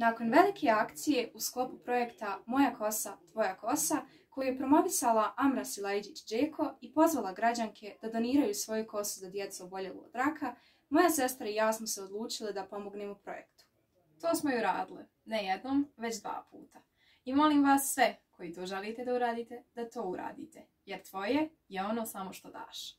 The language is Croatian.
Nakon velike akcije u sklopu projekta Moja kosa, tvoja kosa, koju je promovisala Amra Silajđić Džeko i pozvala građanke da doniraju svoju kosu za djecu oboljelu od raka, moja sestra i ja smo se odlučile da pomognemo projektu. To smo i uradile, ne jednom, već dva puta. I molim vas sve koji to želite da uradite, da to uradite, jer tvoje je ono samo što daš.